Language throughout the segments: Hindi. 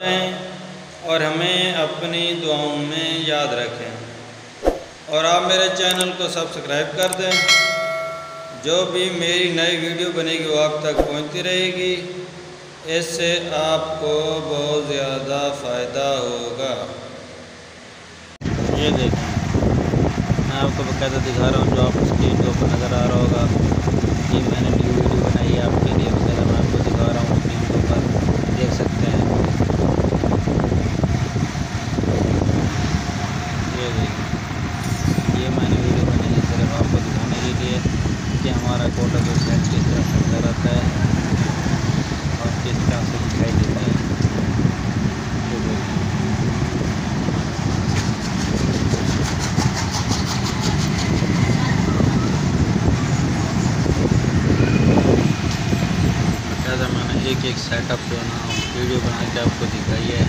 रहें और हमें अपनी दुआओं में याद रखें। और आप मेरे चैनल को सब्सक्राइब कर दें। जो भी मेरी नई वीडियो बनेगी वो आप तक पहुँचती रहेगी। इससे आपको बहुत ज़्यादा फ़ायदा होगा। ये देखें मैं आपको बकायदा दिखा रहा हूँ जो आप स्क्रीन के ऊपर नज़र आ रहा होगा। ये मैंने न्यू वीडियो बनाई है आपके लिए बकायदा मैं आपको दिखा रहा हूँ स्क्रीन के ऊपर देख सकते हैं ये देखें ये मैंने वीडियो बनाई है सिर्फ़ आपको दिखाने के लिए कि हमारा कोटा जो सेट किस तरह से नज़र आता है और किस तरह से दिखाई देता है ये देखें ऐसा मैंने एक सेटअप जो ना वीडियो बना के आपको दिखाई है।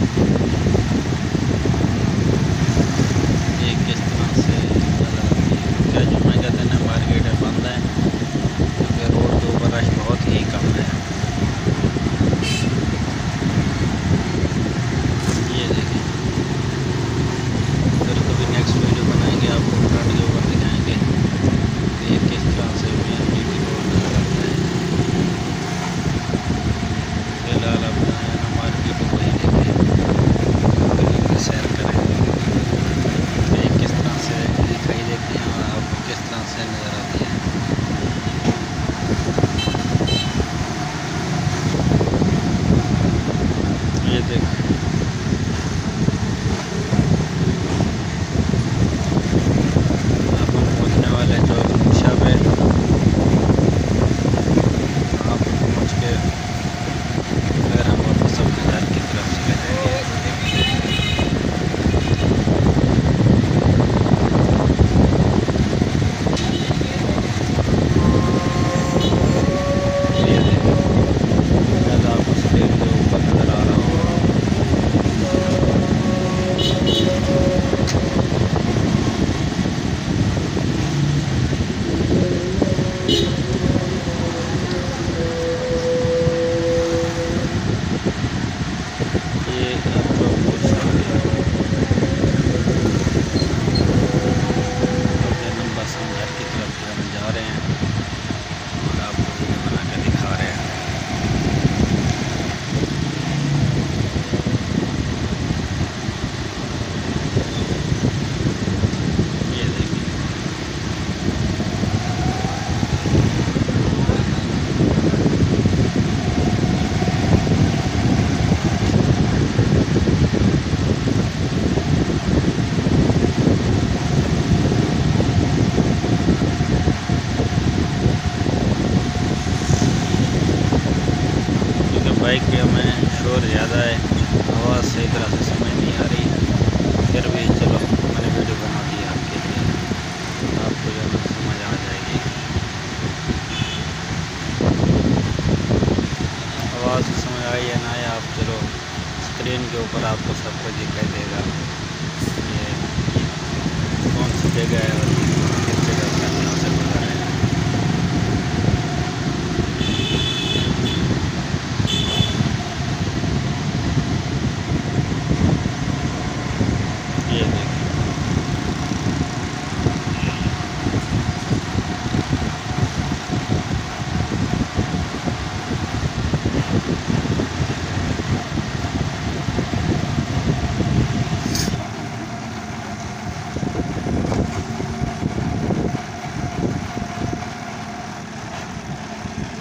बाइक पे हमें शोर ज़्यादा है, आवाज़ सही तरह से समझ नहीं आ रही फिर भी चलो, मैंने वीडियो बना दी आपके लिए। आपको जो है समझ आ जाएगी। आवाज़ समझ आई है ना आया आप चलो, स्क्रीन के ऊपर आपको सब कुछ दिखाई देगा। ये कौन सी जगह है?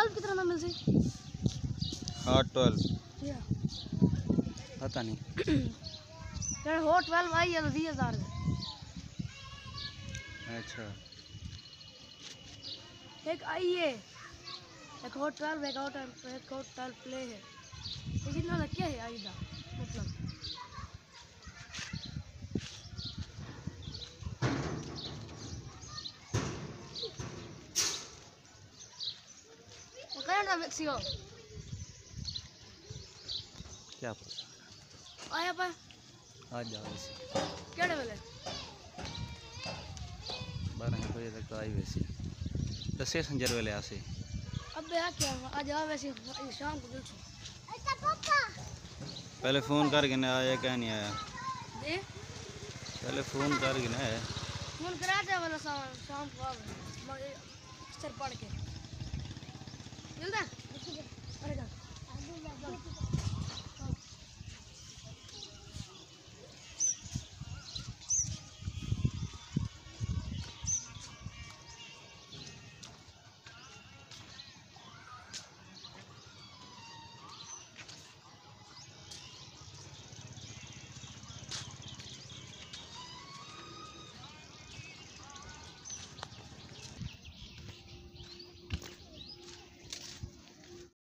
ट्वेल्व कितना ना मिल सी हाँ ट्वेल्व पता नहीं। यार हो ट्वेल्व आई है तो बीस हज़ार अच्छा। एक आई है। एक हो ट्वेल्व एक और एक और ट्वेल्व प्ले है। लेकिन ना क्या है आई दा? मतलब। वो कहाँ ना मैक्सिको क्या पता आया पर आ जाओ वैसे केड़े वेले बारह बजे तक तो आई वैसे दसे संजर वेले आसे अब आ क्या आज आ वैसे शाम को देखो अच्छा पापा पहले फ़ोन करके ना आया क्या नहीं आया दे पहले फ़ोन करके ना आया फ़ोन करा दे वाला शाम शाम को आवे सर पढ़ के இருந்தா